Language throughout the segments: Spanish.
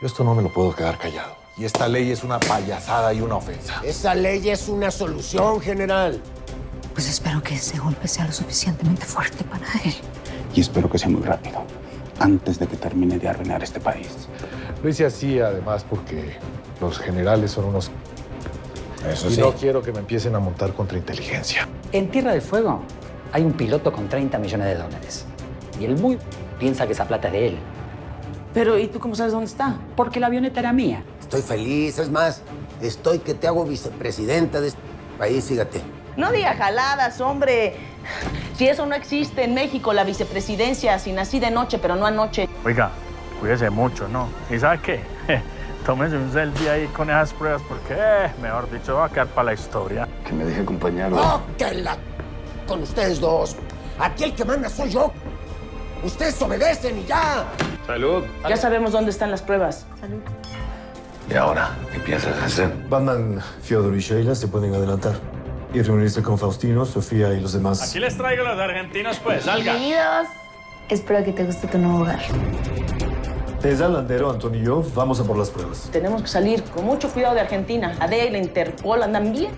Yo esto no me lo puedo quedar callado. Y esta ley es una payasada y una ofensa. Esa ley es una solución, general. Pues espero que ese golpe sea lo suficientemente fuerte para él. Y espero que sea muy rápido, antes de que termine de arruinar este país. Lo hice así, además, porque los generales son unos... Eso y sí. no quiero que me empiecen a montar contrainteligencia. En Tierra del Fuego hay un piloto con 30 millones de dólares. Y el muy piensa que esa plata es de él. Pero, ¿y tú cómo sabes dónde está? Porque la avioneta era mía. Estoy feliz, es más, estoy que te hago vicepresidenta de este país, fíjate. No diga jaladas, hombre. Si eso no existe en México, la vicepresidencia, si nací de noche, pero no anoche. Oiga, cuídese mucho, ¿no? ¿Y sabe qué? Tómese un selfie ahí con esas pruebas porque, eh, mejor dicho, va a quedar para la historia. Que me deje acompañarlo. ¡Oh, que la... con ustedes dos! Aquí el que manda soy yo. Ustedes obedecen y ya. Salud. Ya sabemos dónde están las pruebas. ¿Y ahora qué piensas hacer? Batman, Fyodor y Sheila se pueden adelantar y reunirse con Faustino, Sofía y los demás. Aquí les traigo los argentinos, pues, salga. Bienvenidos. Espero que te guste tu nuevo hogar. Desde el landero, Antonio y yo vamos a por las pruebas. Tenemos que salir con mucho cuidado de Argentina. ADEA y la Interpol andan bien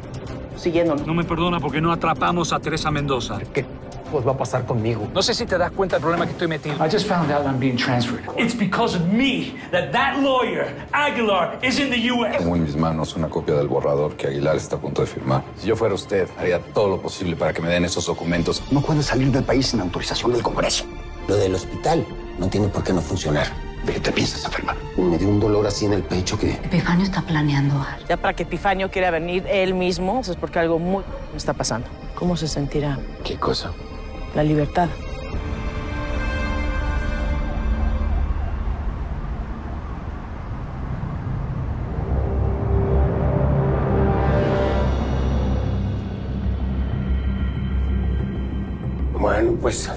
siguiéndonos. No me perdona porque no atrapamos a Teresa Mendoza. ¿Qué pues va a pasar conmigo? No sé si te das cuenta del problema que estoy metido. I just found out I'm being transferred. It's because of me that that lawyer, Aguilar, is in the U.S. Tengo en mis manos una copia del borrador que Aguilar está a punto de firmar. Si yo fuera usted, haría todo lo posible para que me den esos documentos. No puedes salir del país sin autorización del Congreso. Lo del hospital no tiene por qué no funcionar. ¿De qué te piensas enfermar? Me dio un dolor así en el pecho que... Epifanio está planeando algo. Ya para que Epifanio quiera venir él mismo, eso es porque algo muy está pasando. ¿Cómo se sentirá? ¿Qué cosa? La libertad. Bueno, pues...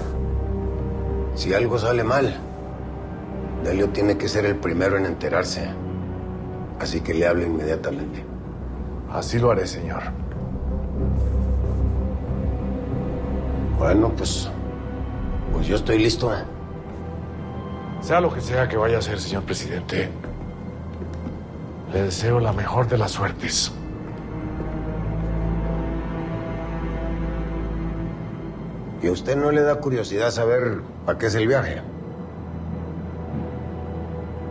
Si algo sale mal, Delio tiene que ser el primero en enterarse. Así que le hablo inmediatamente. Así lo haré, señor. Bueno, pues... Pues yo estoy listo. ¿eh? Sea lo que sea que vaya a ser, señor presidente, le deseo la mejor de las suertes. ¿Y a usted no le da curiosidad saber para qué es el viaje?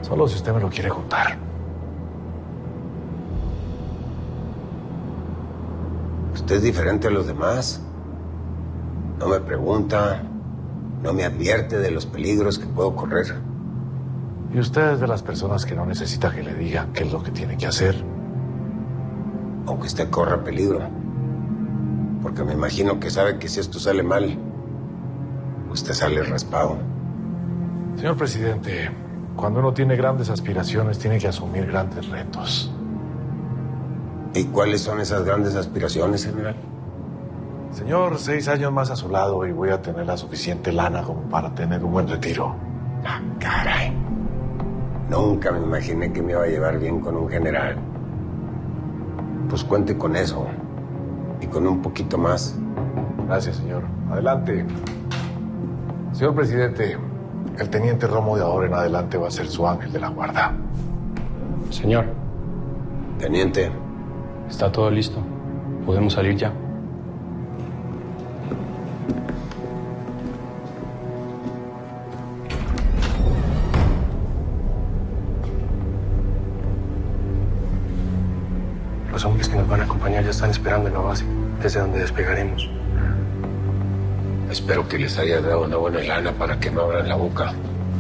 Solo si usted me lo quiere contar. Usted es diferente a los demás. No me pregunta, no me advierte de los peligros que puedo correr. Y usted es de las personas que no necesita que le digan qué es lo que tiene que hacer. Aunque usted corra peligro. Porque me imagino que sabe que si esto sale mal, usted sale raspado. Señor presidente, cuando uno tiene grandes aspiraciones, tiene que asumir grandes retos. ¿Y cuáles son esas grandes aspiraciones, general? Señor, seis años más a su lado y voy a tener la suficiente lana como para tener un buen retiro. Ah, caray. Nunca me imaginé que me iba a llevar bien con un general. Pues cuente con eso. Y con un poquito más. Gracias, señor. Adelante. Señor presidente, el teniente Romo de ahora en adelante va a ser su ángel de la guarda. Señor, Teniente, está todo listo. Podemos salir ya. Los hombres que nos van a acompañar ya están esperando en la base, desde donde despegaremos. espero que les haya dado una buena lana para que no abran la boca.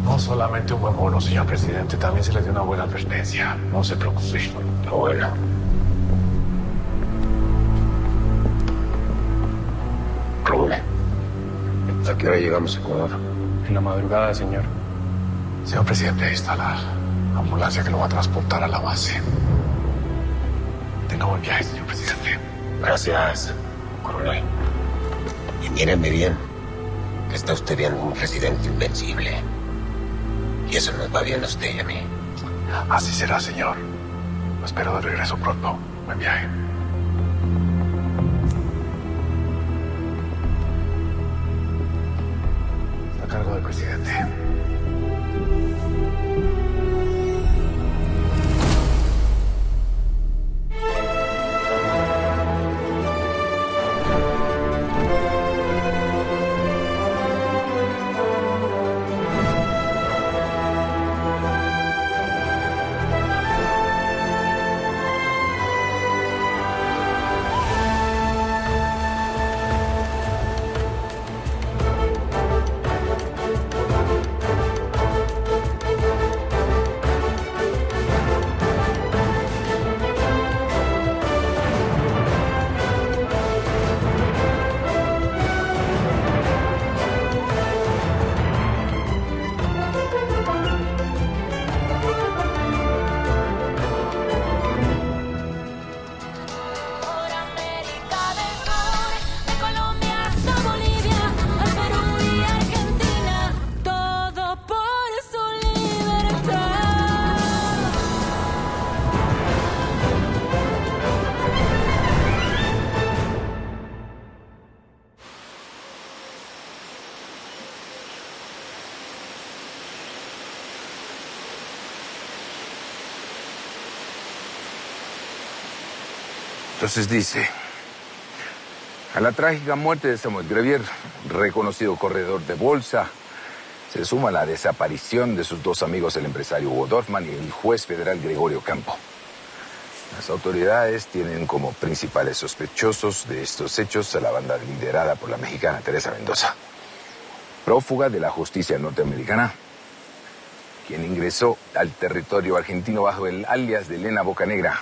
No solamente un buen bono, señor presidente, también se les dio una buena advertencia. No se preocupe. Está bueno. Raúl, ¿a qué hora llegamos a Ecuador? En la madrugada, señor. Señor presidente, ahí está la ambulancia que lo va a transportar a la base. Tenga buen viaje, señor presidente. Gracias, coronel. Y mírenme bien, que está usted viendo un presidente invencible. Y eso nos va bien a usted y a mí. Así será, señor. Lo espero de regreso pronto. Buen viaje. A cargo del presidente. Entonces dice, a la trágica muerte de Samuel Grevier, reconocido corredor de bolsa, se suma la desaparición de sus dos amigos, el empresario Hugo Dorfman y el juez federal Gregorio Campo. Las autoridades tienen como principales sospechosos de estos hechos a la banda liderada por la mexicana Teresa Mendoza, prófuga de la justicia norteamericana, quien ingresó al territorio argentino bajo el alias de Elena Bocanegra.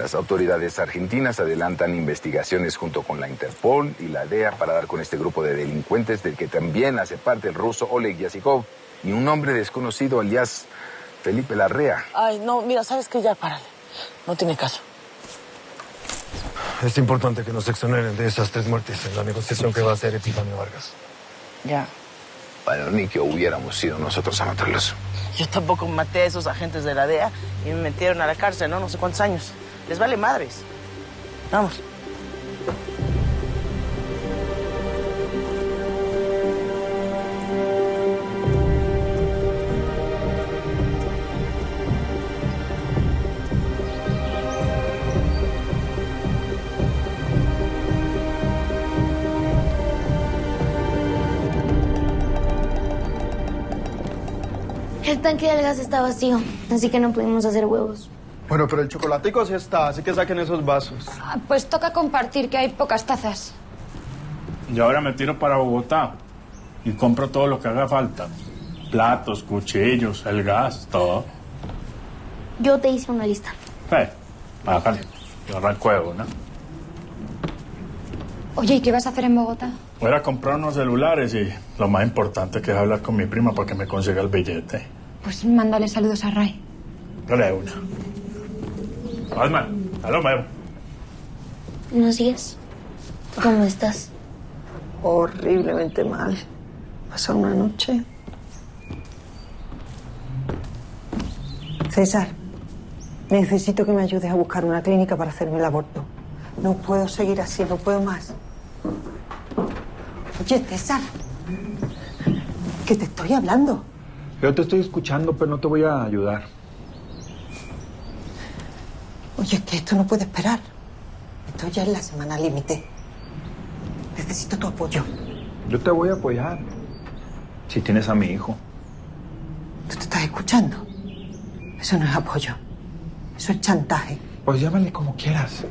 Las autoridades argentinas adelantan investigaciones junto con la Interpol y la DEA para dar con este grupo de delincuentes del que también hace parte el ruso Oleg Yasikov y un hombre desconocido alias Felipe Larrea. Ay, no, mira, ¿sabes qué? Ya párale. No tiene caso. Es importante que nos exoneren de esas tres muertes en la negociación que va a hacer Epifanio Vargas. Ya. Bueno, ni que hubiéramos sido nosotros a matarlos. Yo tampoco maté a esos agentes de la DEA y me metieron a la cárcel, ¿no? No sé cuántos años. Les vale madres. Vamos. El tanque del gas está vacío, así que no pudimos hacer huevos. Bueno, pero el chocolatico sí está, así que saquen esos vasos. Ah, Pues toca compartir, que hay pocas tazas. Yo ahora me tiro para Bogotá y compro todo lo que haga falta. Platos, cuchillos, el gas, todo. Yo te hice una lista. Eh, bájale. Yo arranco de una. Oye, ¿y qué vas a hacer en Bogotá? Voy a comprar unos celulares y lo más importante que es hablar con mi prima para que me consiga el billete. Pues mándale saludos a Ray. Dale de una. Osman, a lo mejor. ¿No sigues? ¿Cómo estás? Horriblemente mal. Pasó una noche. César, necesito que me ayudes a buscar una clínica para hacerme el aborto. No puedo seguir así, no puedo más. Oye, César, que te estoy hablando. Yo te estoy escuchando, pero no te voy a ayudar. Oye, es que esto no puede esperar. Estoy ya en la semana límite. Necesito tu apoyo. Yo te voy a apoyar. Si tienes a mi hijo. ¿Tú te estás escuchando? Eso no es apoyo. Eso es chantaje. Pues llámale como quieras.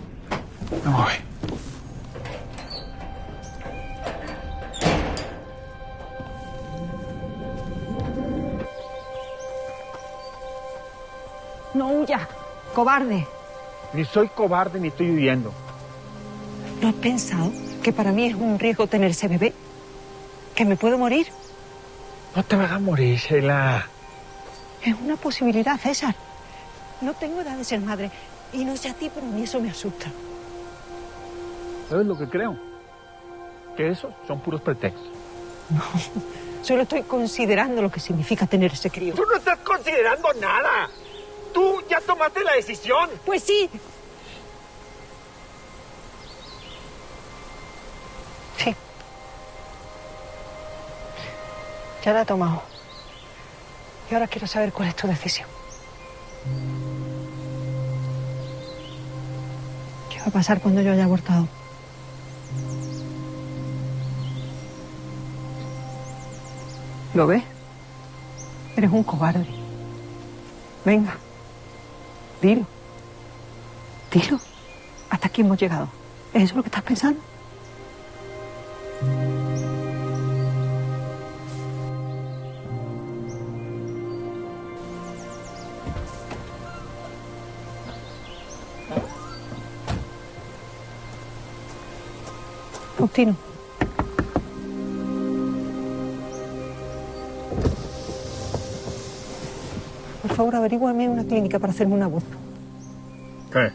Me voy. No huya, cobarde. Ni soy cobarde ni estoy huyendo. ¿No has pensado que para mí es un riesgo tener ese bebé? ¿Que me puedo morir? No te vas a morir, Sheila. Es una posibilidad, César. No tengo edad de ser madre. Y no sé a ti, pero a mí eso me asusta. ¿Sabes lo que creo? Que esos son puros pretextos. Solo estoy considerando lo que significa tener ese crío. Tú no estás considerando nada. Tú ya tomaste la decisión. Pues sí. Sí. Ya la he tomado. Y ahora quiero saber cuál es tu decisión. ¿Qué va a pasar cuando yo haya abortado? ¿Lo ves? Eres un cobarde. Venga. Dilo. Dilo. Hasta aquí hemos llegado. ¿Es eso lo que estás pensando? Faustino. Favor, averíguame una clínica para hacerme un aborto. ¿Qué?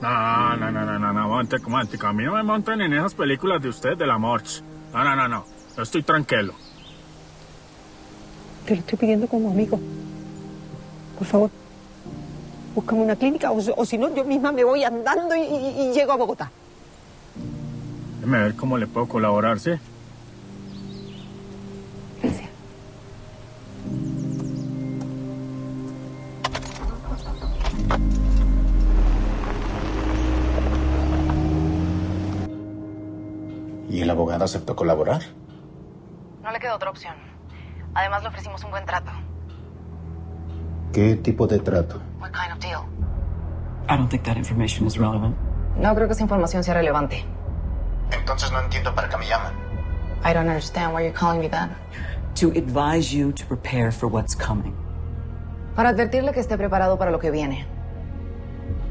No, no, no, no, no, no, monte, monte. A mí no me montan en esas películas de usted de la Morch. No, no, no, no. Yo estoy tranquilo. Te lo estoy pidiendo como amigo. Por favor, búscame una clínica o, o si no, yo misma me voy andando y, y- y llego a Bogotá. Déjeme ver cómo le puedo colaborar, ¿sí? El abogado aceptó colaborar. No le quedó otra opción. Además, le ofrecimos un buen trato. ¿Qué tipo de trato? What kind of deal? I don't think that information is relevant. No creo que esa información sea relevante. Entonces no entiendo para qué me llaman. I don't understand why you're calling me that. To advise you to prepare for what's coming. Para advertirle que esté preparado para lo que viene.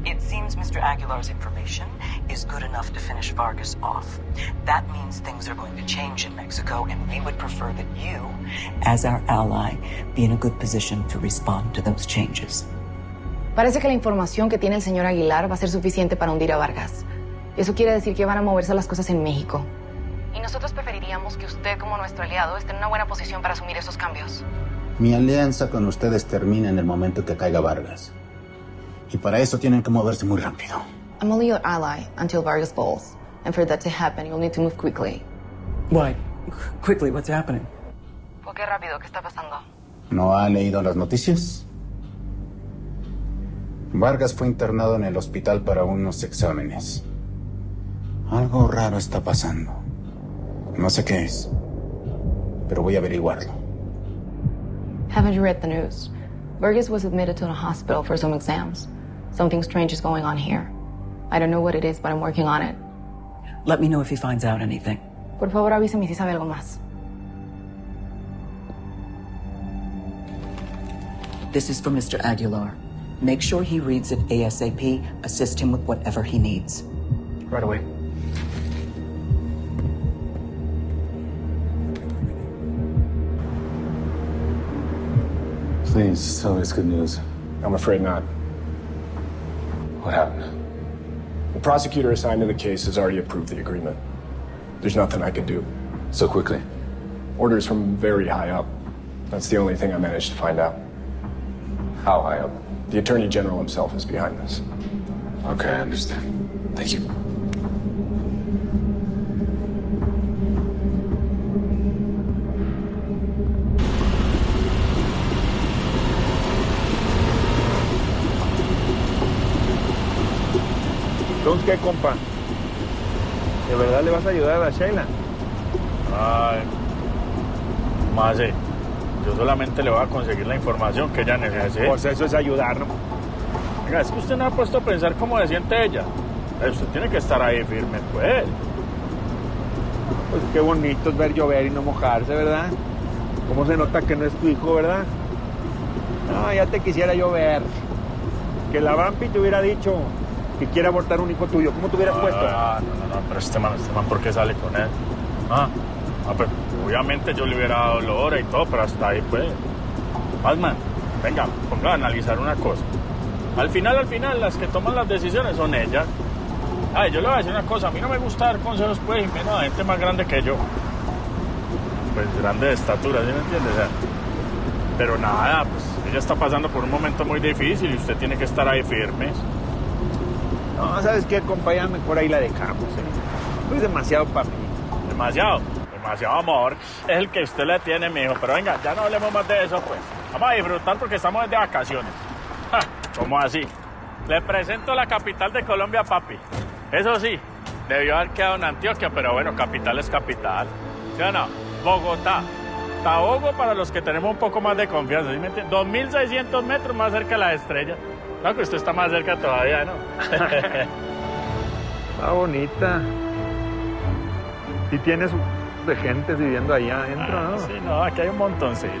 It seems Mr. Aguilar's information is good enough to finish Vargas off. That means things are going to change in Mexico, and we would prefer that you, as our ally, be in a good position to respond to those changes. Parece que la información que tiene el señor Aguilar va a ser suficiente para hundir a Vargas. Eso quiere decir que van a moverse las cosas en México. Y nosotros preferiríamos que usted, como nuestro aliado, esté en una buena posición para asumir esos cambios. Mi alianza con ustedes termina en el momento que caiga Vargas. Y para eso tienen que moverse muy rápido. I'm only your ally until Vargas falls. And for that to happen, you'll need to move quickly. Why? Quickly, what's happening? ¿Por qué rápido? ¿Qué está pasando? ¿No ha leído las noticias? Vargas fue internado en el hospital para unos exámenes. Algo raro está pasando. No sé qué es, pero voy a averiguarlo. Haven't you read the news? Vargas was admitted to a hospital for some exams. Something strange is going on here. I don't know what it is, but I'm working on it. Let me know if he finds out anything. Por favor, avíseme si sabe algo más. This is for Mr. Aguilar. Make sure he reads it ASAP. Assist him with whatever he needs. Right away. Please tell me it's good news. I'm afraid not. What happened? The prosecutor assigned to the case has already approved the agreement. There's nothing I can do. So quickly? Orders from very high up. That's the only thing I managed to find out. How high up? The Attorney General himself is behind this. Okay, I understand. Thank you. Entonces, ¿qué, compa? ¿De verdad le vas a ayudar a la Sheila? Ay, más Yo solamente le voy a conseguir la información que ella necesita. Pues eso es ayudar, ¿no? Venga, es que usted no ha puesto a pensar cómo se siente ella. Eh, Usted tiene que estar ahí firme, pues. Pues qué bonito es ver llover y no mojarse, ¿verdad? ¿Cómo se nota que no es tu hijo, verdad? No, ya te quisiera yo ver. Que la Vampi te hubiera dicho que quiere abortar un hijo tuyo. ¿Cómo te hubieras puesto? Ah, no, no, no, pero este man, este man, ¿por qué sale con él? Ah, ah, pues obviamente yo le hubiera dado la hora y todo, pero hasta ahí pues. Más man, venga, ponga a analizar una cosa. Al final, al final, las que toman las decisiones son ellas. Ay, yo le voy a decir una cosa, a mí no me gusta dar consejos, pues, y menos a gente más grande que yo. Pues grande de estatura, ¿sí me entiendes? O sea, pero nada, pues ella está pasando por un momento muy difícil y usted tiene que estar ahí firme. No, ¿sabes qué, compa? Ya mejor ahí la dejamos, ¿eh? Es demasiado para mí. Demasiado, demasiado amor es el que usted le tiene, mijo. Pero venga, ya no hablemos más de eso, pues. Vamos a disfrutar porque estamos de vacaciones. ¿Cómo así? Le presento la capital de Colombia, papi. Eso sí, debió haber quedado en Antioquia, pero bueno, capital es capital. ¿Sí o no? Bogotá. Tabogo para los que tenemos un poco más de confianza, ¿sí me entiende? 2.600 metros más cerca de la estrella. Claro que usted está más cerca todavía, ¿no? Está bonita. Y tienes de gente viviendo allá adentro, Ah, ¿no? Sí, no, aquí hay un montoncito.